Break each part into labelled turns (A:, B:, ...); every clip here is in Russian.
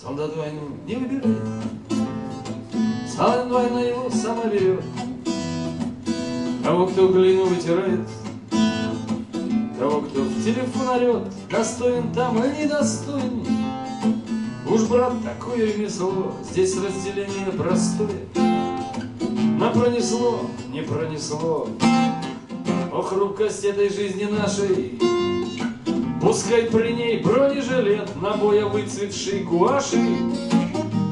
A: Солдат войну не выбирает, Солдат война его сама берет. Кого кто глину вытирает, Кого кто в телефон орет, Достоин там и недостоин. Уж, брат, такое ремесло, Здесь разделение простое. На пронесло, не пронесло, О, хрупкость этой жизни нашей, Пускай при ней бронежилет, Набоя выцветший гуаши,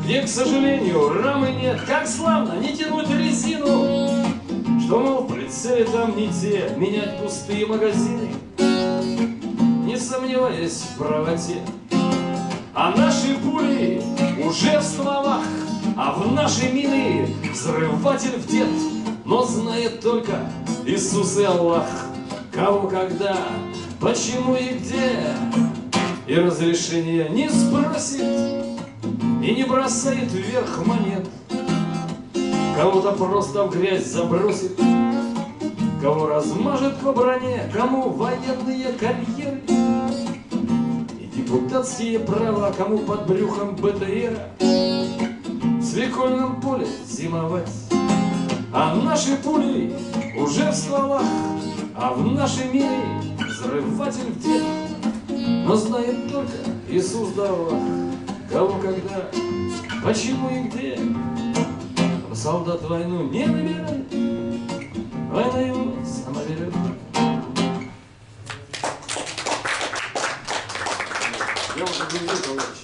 A: Где, к сожалению, рамы нет, Как славно не тянуть резину, Что, мол, в прицеле там не те, Менять пустые магазины, Не сомневаясь в правоте. А наши пули уже в стволах, А в наши мины взрыватель в дед, Но знает только Иисус и Аллах, Кого когда, почему и где, И разрешения не спросит, И не бросает вверх монет. Кого-то просто в грязь забросит, Кого размажет по броне, Кому военные карьеры, и депутатские права, кому под брюхом БТР В свекольном поле зимовать. А наши пули уже в стволах, А в нашей мире взрыватель в дед. Но знает только Иисус да Аллах, Кого когда, почему и где. Солдат войну не выбирает, Война его сама берет. Я уже говорил,